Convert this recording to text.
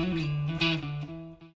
Mm-hmm.